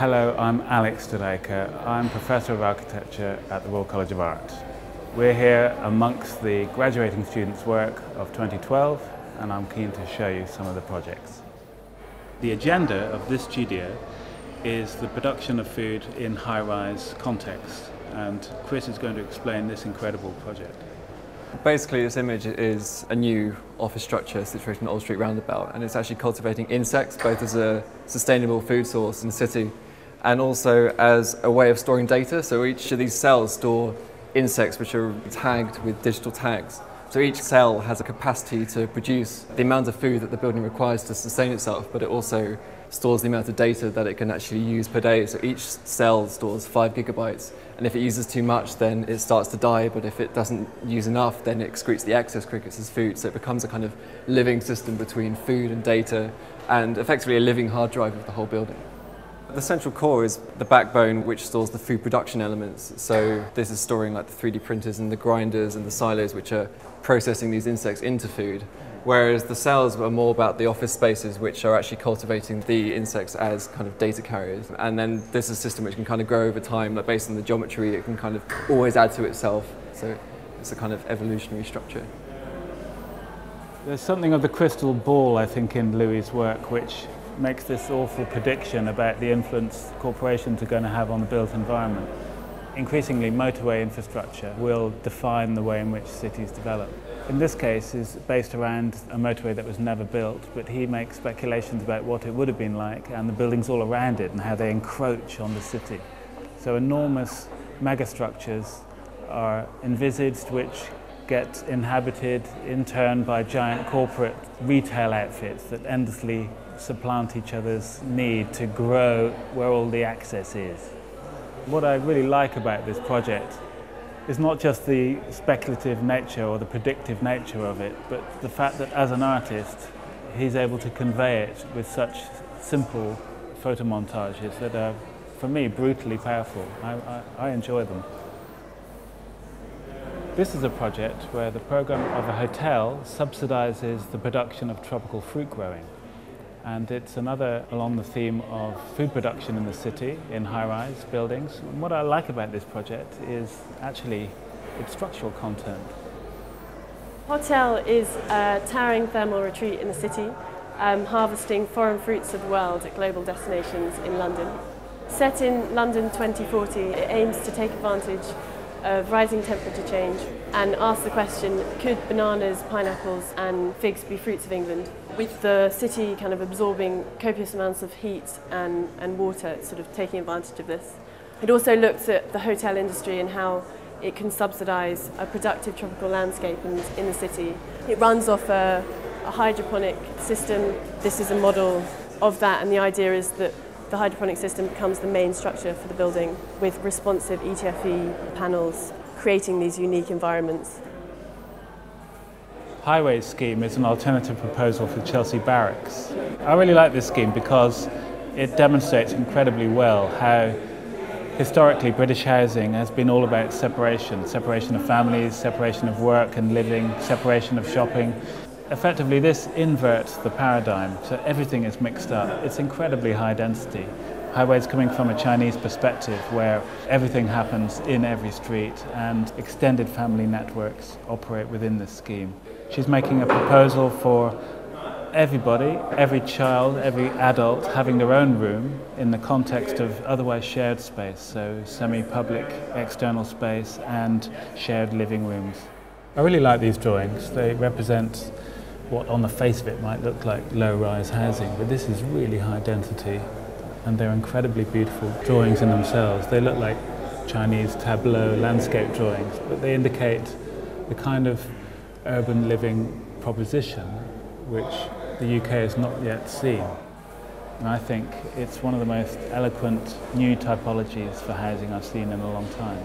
Hello, I'm Alex de Rijke. I'm Professor of Architecture at the Royal College of Art. We're here amongst the graduating students' work of 2012 and I'm keen to show you some of the projects. The agenda of this studio is the production of food in high-rise context and Chris is going to explain this incredible project. Basically this image is a new office structure situated in Old Street Roundabout and it's actually cultivating insects both as a sustainable food source in the city and also as a way of storing data. So each of these cells store insects which are tagged with digital tags. So each cell has a capacity to produce the amount of food that the building requires to sustain itself, but it also stores the amount of data that it can actually use per day. So each cell stores five gigabytes, and if it uses too much, then it starts to die, but if it doesn't use enough, then it excretes the excess crickets as food. So it becomes a kind of living system between food and data, and effectively a living hard drive of the whole building. The central core is the backbone which stores the food production elements. So this is storing like the 3D printers and the grinders and the silos which are processing these insects into food. Whereas the cells are more about the office spaces which are actually cultivating the insects as kind of data carriers. And then this is a system which can kind of grow over time, like based on the geometry, it can kind of always add to itself. So it's a kind of evolutionary structure. There's something of the crystal ball, I think, in Louis' work, which makes this awful prediction about the influence corporations are going to have on the built environment. Increasingly, motorway infrastructure will define the way in which cities develop. In this case, is based around a motorway that was never built, but he makes speculations about what it would have been like and the buildings all around it and how they encroach on the city. So enormous megastructures are envisaged which get inhabited in turn by giant corporate retail outfits that endlessly supplant each other's need to grow where all the access is. What I really like about this project is not just the speculative nature or the predictive nature of it, but the fact that as an artist, he's able to convey it with such simple photomontages that are, for me, brutally powerful. I, I, I enjoy them. This is a project where the program of a hotel subsidizes the production of tropical fruit growing and it's another along the theme of food production in the city in high-rise buildings. And what I like about this project is actually its structural content. Hotel is a towering thermal retreat in the city, um, harvesting foreign fruits of the world at global destinations in London. Set in London 2040, it aims to take advantage of rising temperature change and ask the question, could bananas, pineapples and figs be fruits of England? With the city kind of absorbing copious amounts of heat and, and water, sort of taking advantage of this. It also looks at the hotel industry and how it can subsidise a productive tropical landscape in, in the city. It runs off a, a hydroponic system. This is a model of that and the idea is that the hydroponic system becomes the main structure for the building with responsive ETFE panels creating these unique environments. Haiwai scheme is an alternative proposal for Chelsea Barracks. I really like this scheme because it demonstrates incredibly well how historically British housing has been all about separation, separation of families, separation of work and living, separation of shopping. Effectively, this inverts the paradigm, so everything is mixed up. It's incredibly high density. Haiwai's coming from a Chinese perspective where everything happens in every street and extended family networks operate within this scheme. She's making a proposal for everybody, every child, every adult having their own room in the context of otherwise shared space, so semi-public external space and shared living rooms. I really like these drawings. They represent what on the face of it might look like low-rise housing, but this is really high density and they're incredibly beautiful drawings in themselves. They look like Chinese tableau landscape drawings, but they indicate the kind of urban living proposition which the UK has not yet seen. And I think it's one of the most eloquent new typologies for housing I've seen in a long time.